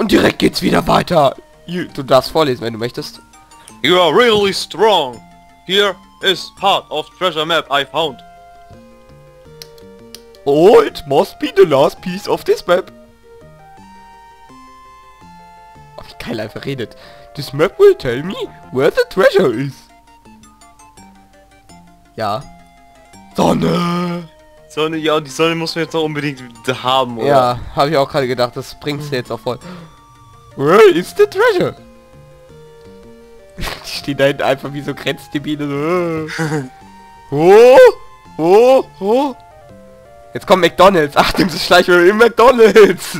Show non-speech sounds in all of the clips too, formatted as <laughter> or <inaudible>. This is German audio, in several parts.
Und direkt geht's wieder weiter. Du darfst vorlesen, wenn du möchtest. You are really strong. Here is part of treasure map I found. Oh, it must be the last piece of this map. Oh, wie geil einfach redet. This map will tell me where the treasure is. Ja. Sonne! Sonne, ja, und die Sonne muss man jetzt auch unbedingt haben, oder? Ja, habe ich auch gerade gedacht, das bringt's dir jetzt auch voll. Where is the treasure? <laughs> die stehen da hinten einfach wie so Grenzdebile. So. <laughs> oh, oh, oh. Jetzt kommt McDonalds. Achtung, das schleichen wir in McDonalds.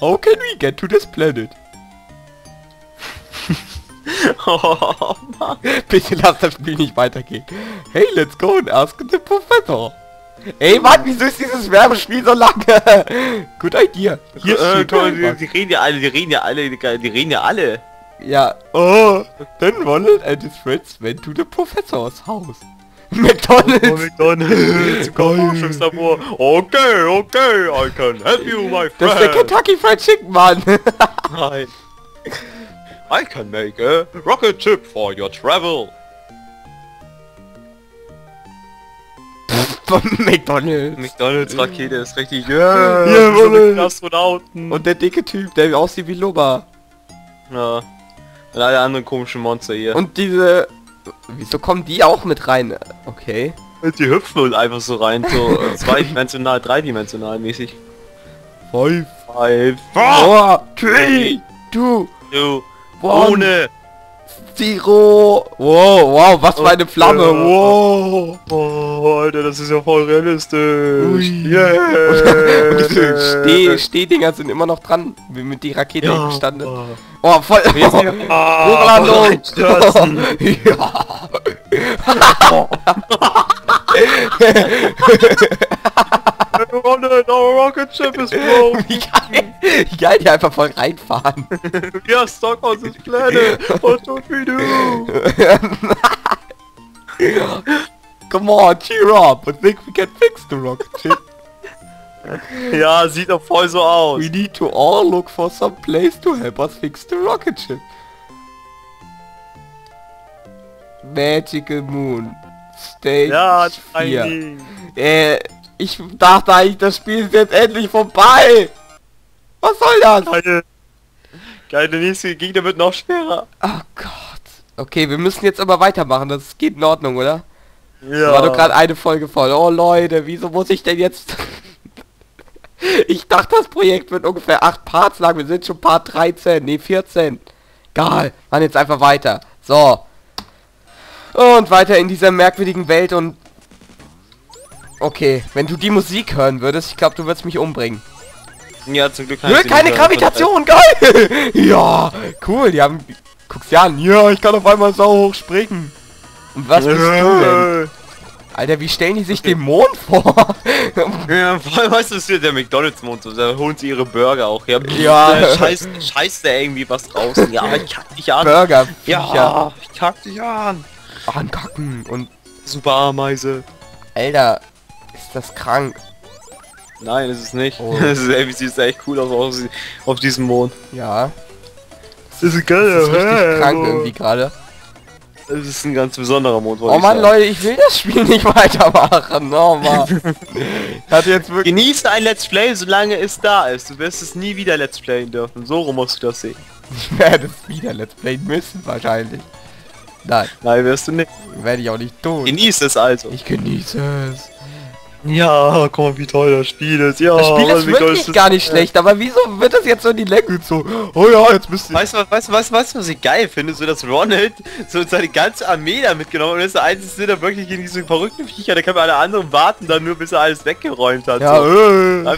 How can we get to this planet? <laughs> oh. Bitte lass das Spiel nicht weitergehen. Hey, let's go and ask the professor. Ey, Mann, wieso ist dieses Werbespiel so lange? Good idea. Hier äh, toll, die, die, reden ja alle, die reden ja alle, die, die reden ja alle. Ja. Oh, then Ronald and his friends went to the professor's house. <laughs> McDonald's! Oh, McDonald's! <laughs> Forschungslabor! Okay, okay, I can help you, my friend! Das ist der Kentucky Fried Chicken, Mann! Nein! I can make a rocket ship for your travel! Von <laughs> McDonalds! McDonalds Rakete ist richtig... Yeah, yeah Astronauten! Und der dicke Typ, der aussieht wie Loba. Ja. Und alle anderen komischen Monster hier. Und diese Wieso kommen die auch mit rein? Okay. Die hüpfen und einfach so rein, so äh, <laughs> zweidimensional, dreidimensional mäßig. Five. Five. Four. Three. Two. Two. Ohne. Zero. Wow, wow, was für eine Flamme. Wow. Oh, Alter, das ist ja voll realistisch. Ui. Yeah. <laughs> Und diese Steh Stehdinger sind immer noch dran, wie mit die Rakete ja. gestanden. Oh, voll. Hochlandung. ja. <laughs> <laughs> rocket ship is broke. Wie geil, wie geil die einfach voll reinfahren. <laughs> ja, stock on this planet. What should we do? <laughs> Come on, cheer up. I think we can fix the rocket ship. <laughs> Ja, sieht doch voll so aus. We need to all look for some place to help us fix the rocket ship. Magical Moon. Stage ja, 4. Äh, ich dachte eigentlich, das Spiel ist jetzt endlich vorbei. Was soll das? Geil. Geil, der nächste Gegner wird noch schwerer. Oh Gott. Okay, wir müssen jetzt aber weitermachen. Das geht in Ordnung, oder? Ja. War doch gerade eine Folge voll. Oh Leute, wieso muss ich denn jetzt... <laughs> ich dachte, das Projekt wird ungefähr 8 Parts lang. Wir sind schon Part 13. Nee, 14. Egal. Machen jetzt einfach weiter. So. Und weiter in dieser merkwürdigen Welt und... Okay, wenn du die Musik hören würdest, ich glaube, du würdest mich umbringen. Ja, zum Glück Nö, keine Gravitation, geil! <laughs> ja, cool, die haben... Guck's dir an, ja, ich kann auf einmal so hoch springen. Und was bist du denn? <laughs> Alter, wie stellen die sich okay. den Mond vor? <laughs> ja, weißt du, ist hier der McDonalds-Mond, so, da holen sie ihre Burger auch. Ja, ja. scheiß, scheiß da irgendwie was draußen. Ja, ich kack dich an. Burger, Ja, ich kack dich an. Ankacken und... Super Ameise. Alter, ist das krank. Nein, ist es nicht. Oh. <laughs> das ist, ey, sieht echt cool aus auf, auf diesem Mond. Ja. Das ist geil. Das ist richtig krank irgendwie gerade. Das ist ein ganz besonderer Mond. Oh man, Leute, ich will das Spiel nicht <laughs> weitermachen. Oh man. <laughs> Hat jetzt wirklich Genieße ein Let's Play, solange es da ist. Du wirst es nie wieder Let's Playen dürfen. So rum musst du das sehen. Ich werde es wieder Let's Playen müssen, wahrscheinlich. Nein. Nein, wirst du nicht. Werde ich auch nicht tun. Genieße es also. Ich genieße es. Ja, guck mal, wie toll das Spiel ist. Ja, das Spiel ist wirklich gar nicht schlecht, aber wieso wird das jetzt so in die Länge gezogen? Oh ja, jetzt müsst ihr... Weißt du, weißt du, weißt, weißt, was ich geil finde? So, dass Ronald so seine ganze Armee da mitgenommen und ist der einzige, der wirklich gegen diese verrückten Viecher, da können wir alle anderen warten dann nur, bis er alles weggeräumt hat. Ja, so. äh.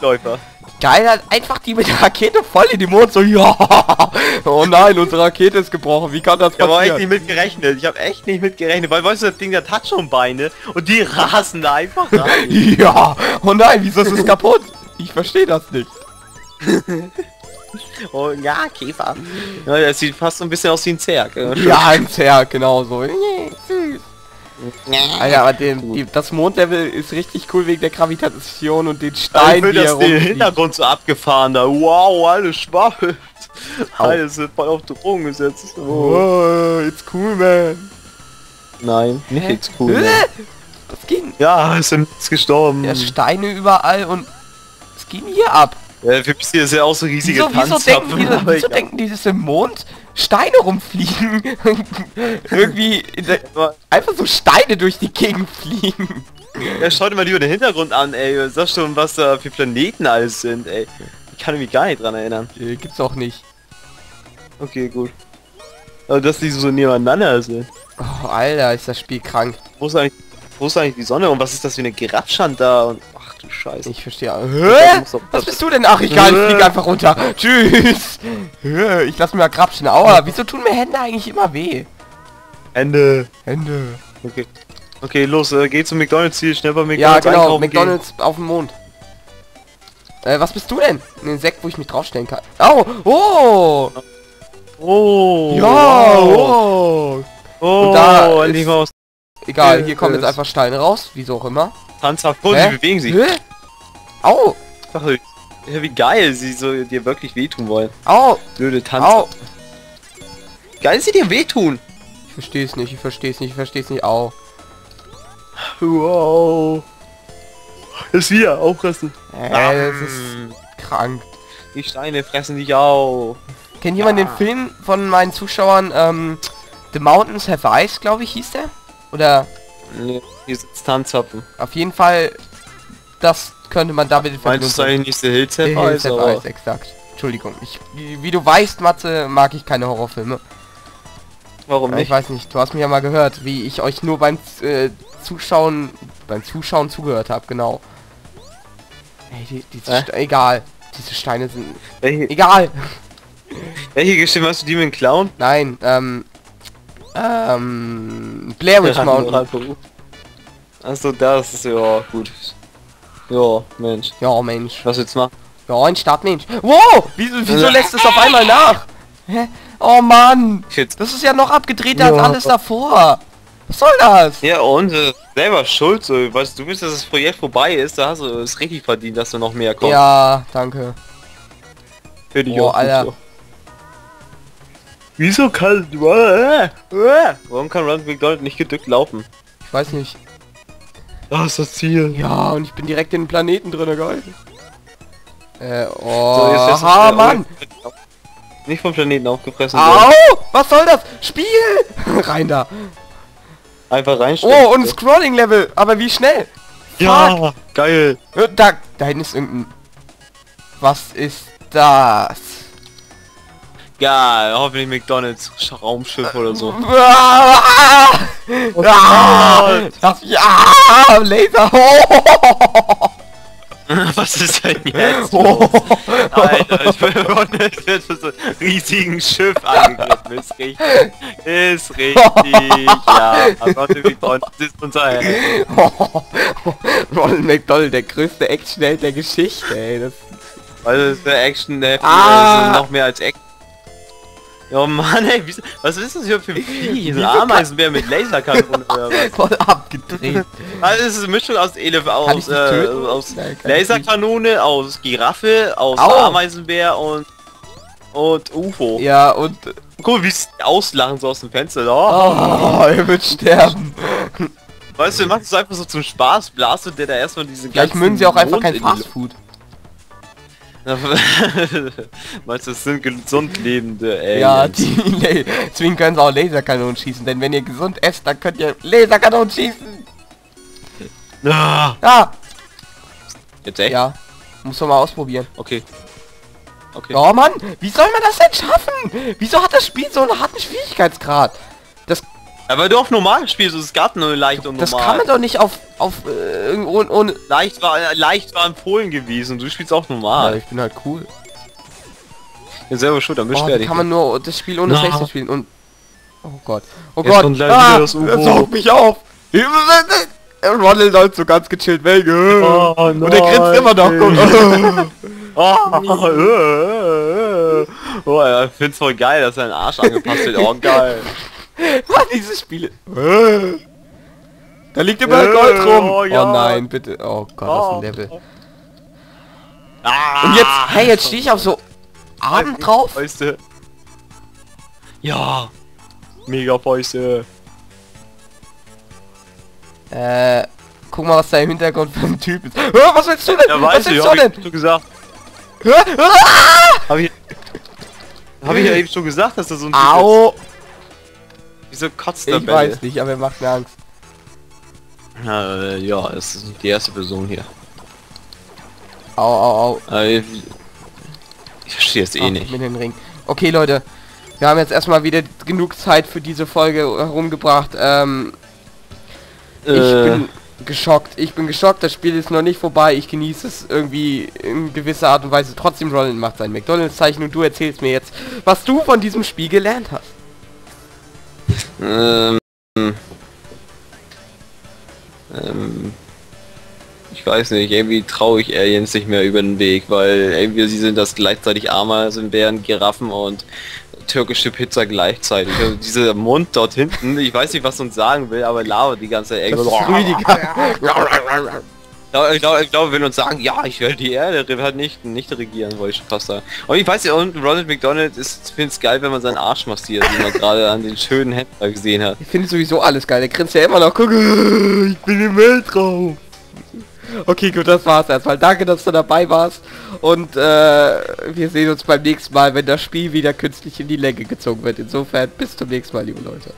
Läufer. Geil, hat einfach die mit der Rakete voll in die Mond so, <laughs> ja. Oh nein, unsere Rakete ist gebrochen. Wie kann das passieren? Ich habe echt nicht mit gerechnet. Ich habe echt nicht mit gerechnet, weil weißt du, das Ding, der hat schon Beine und die rasen da einfach rein. <laughs> ja. Oh nein, wieso ist es kaputt? Ich verstehe das nicht. <laughs> oh ja, Käfer. Ja, das sieht fast so ein bisschen aus wie ein Zerg. Ja, ein Zerg, genau so. Alter, aber den, die, das Mondlevel ist richtig cool wegen der Gravitation und den Ich Stein, will die das den. Hintergrund so abgefahren da. Wow, alles schwabbelt. Alles wird voll auf Drogen gesetzt. Oh. Oh, it's cool, man. Nein, nicht Hä? jetzt cool. Was ging? Ja, ist im Netz gestorben. Ja, Steine überall und was ging hier ab? Ja, für mich ist ja auch so riesige Wieso, wieso, denken, Tanzapfen, wieso, denken die, dass im Mond Steine rumfliegen? <laughs> Irgendwie einfach so Steine durch die Gegend fliegen. Ja, schau dir mal lieber den Hintergrund an, ey. Sag schon, was da für Planeten alles sind, ey. Ich kann mich gar nicht dran erinnern. Äh, gibt's auch nicht. Okay, gut. Aber dass die so nebeneinander sind. Oh, Alter, ist das Spiel krank. Wo ist eigentlich, wo ist eigentlich die Sonne und was ist das für eine Grabschand da? Und du Scheiße. Ich verstehe. Hä? Was bist du denn? Ach, egal, ich flieg einfach runter. Tschüss. Ich lass mir mal krapschen. Aua, wieso tun mir Hände eigentlich immer weh? Ende. Hände. Okay. Okay, los, äh, geh zum McDonalds hier, schnell bei Ja, McDonalds genau, einkaufen McDonalds auf dem Mond. Äh, was bist du denn? Ein Insekt, wo ich mich draufstellen kann. Au! Oh! Gehen. Oh. Ja! Oh! Oh, Und da ist- Egal, Äh, hier kommen jetzt es- einfach Steine raus, wieso auch immer. Tanzhaft. Oh, sie bewegen sich. Hä? Au! Ach, ja, wie geil sie so dir wirklich wehtun wollen. Au! Blöde Tanz. Au! Geil, sie dir wehtun. Ich versteh's nicht, ich versteh's nicht, ich versteh's nicht. Au. Wow. Ist wieder aufressen. Äh, das ist krank. Die Steine fressen dich auf. Kennt jemand den Film von meinen Zuschauern, ähm, The Mountains Have Eyes, glaube ich, hieß der? Oder Nee, hier sitzt Tanzapfen. auf jeden Fall, das könnte man damit in Meinst du eigentlich nicht der Hills Eyes, Eyes, exakt. Entschuldigung. Ich, wie, du weißt, Matze, mag ich keine Horrorfilme. Warum Ich nicht? weiß nicht, du hast mich ja mal gehört, wie ich euch nur beim äh, Zuschauen, beim Zuschauen zugehört habe, genau. Ey, die, diese Äh? Egal. Diese Steine sind... Welche, Egal! welche Geschichte hast du die mit dem Clown? Nein, ähm... Ähm... Blair Witch Mountain. Achso, das ist ja gut. Ja, Mensch. Ja, Mensch. Was jetzt machen? Ja, ein Startmensch. Wow! Wieso, wieso lässt es auf einmal nach? Hä? Oh Mann! Das ist ja noch abgedrehter als Ja. alles davor. Was soll das? Ja, und äh, selber schuld, so. Weißt du, du willst, dass das Projekt vorbei ist, da hast du es richtig verdient, dass du noch mehr kommst. Ja, danke. Für Alter. so. Wieso kann... Äh, äh, Warum kann Ronald McDonald nicht gedückt laufen? Ich weiß nicht. Das ist das Ziel. Ja, und ich bin direkt in den Planeten drin, geil. Äh, So, oh, jetzt lässt ha, Mann! Nicht vom Planeten aufgefressen. Au! Was soll das? Spiel! <laughs> Rein da. Einfach reinstellen. Oh, und Scrolling-Level. Aber wie schnell? ja, geil. Äh, Da, da hinten ist irgendein... Was ist das? Geil, hoffentlich McDonalds Raumschiff oder so. <laughs> Ja! Laser! <laughs> Was ist denn jetzt? Oh. Alter, ich bin <laughs> von so einem riesigen Schiff angegriffen. Ist richtig. Ist richtig. Ja, Ronald McDonald ist unser Held. Ronald McDonald, der größte Actionheld der Geschichte, ey. Das Also das ist der Action der Ah. also noch mehr als Action. Ja Mann ey, was ist das hier für ein Vieh? Ein Ameisenbär mit Laserkanonen <laughs> oder was? voll abgedreht. Also es ist eine Mischung aus Elef aus, äh, aus Nein, Laserkanone, aus Giraffe, aus Au. Ameisenbär und und UFO. Ja, und... Guck mal, wie es auslachen so aus dem Fenster. Oh. Oh, er wird sterben. Weißt du, wir machen es einfach so zum Spaß, blastet der da erstmal diese Vielleicht mögen sie auch einfach Mond kein. Fastfood. <laughs> Meinst du, das sind gesund lebende Aliens? Ja, die <laughs> deswegen können sie auch Laserkanonen schießen, denn wenn ihr gesund esst, dann könnt ihr Laserkanonen schießen. Ah, Ja, Jetzt echt? ja. Muss man mal ausprobieren. Okay. Okay. Oh Mann, wie soll man das denn schaffen? Wieso hat das Spiel so einen harten Schwierigkeitsgrad? Das, Aber du auf normal spielst, es gab nur leicht und das normal. kann man doch nicht auf, auf, äh, irgendwo ohne... leicht war äh, leicht war empfohlen gewesen. Du spielst auch Ja, normal. ich bin halt cool. Ja, selber schuld, dann Oh, beschwer wie dich. kann man nur das Spiel ohne. Safety spielen und... Oh Gott. Oh Jetzt Gott. ah, das UFO. saugt mich auf. Ronald läuft so ganz gechillt weg. Oh, und er grinst immer noch. nein. <laughs> Oh, <laughs> äh, äh, äh. oh, er find's voll geil, dass sein Arsch angepasst wird. Oh, geil. <laughs> <laughs> Mann, diese Spiele. Äh. Da liegt immer Äh, Gold rum. oh Oh, ja. nein, bitte. Oh Gott, das ist ein Level. Ah, Und jetzt, hey, jetzt stehe ich auf so Abend drauf. Fäuste. Ja. Mega Fäuste. Äh, guck mal, was da im Hintergrund für ein Typ ist. Was willst du denn? Ja, was willst du denn? ich gesagt. Hab ich, hab ich ja <laughs> eben schon gesagt, dass das so ein Typ ist. Wieso kotzt der Ich Bälle? weiß nicht, aber er macht mir Angst. Äh, ja, es ist nicht die erste Person hier. Au, au, au. Äh, ich verstehe es eh Ach, nicht. Mit den Ring. Okay, Leute. Wir haben jetzt erstmal wieder genug Zeit für diese Folge herumgebracht. Ähm, ich Äh, bin geschockt. Ich bin geschockt. Das Spiel ist noch nicht vorbei. Ich genieße es irgendwie in gewisser Art und Weise. Trotzdem, Roland macht sein McDonalds-Zeichen und du erzählst mir jetzt, was du von diesem Spiel gelernt hast. Ähm, ähm, ich weiß nicht, irgendwie traue ich Aliens nicht mehr über den Weg, weil irgendwie sie sind das gleichzeitig Ameisen, Bären, Giraffen und türkische Pizza gleichzeitig. Also dieser Mund dort hinten, ich weiß nicht, was uns sagen will, aber labert die ganze Zeit. <laughs> <laughs> <laughs> Ich glaube, ich glaube, wenn uns sagen, ja, ich werde die Erde nicht, nicht regieren, wollte ich schon fast sagen. Und ich weiß ja, und Ronald McDonald ist, finde es geil, wenn man seinen Arsch massiert, wie man gerade an den schönen Händen gesehen hat. Ich finde sowieso alles geil. Der grinst ja immer noch. Guck, <laughs> ich bin im Weltraum. Okay, gut, das war's erstmal. Danke, dass du dabei warst. Und äh, wir sehen uns beim nächsten Mal, wenn das Spiel wieder künstlich in die Länge gezogen wird. Insofern bis zum nächsten Mal, liebe Leute.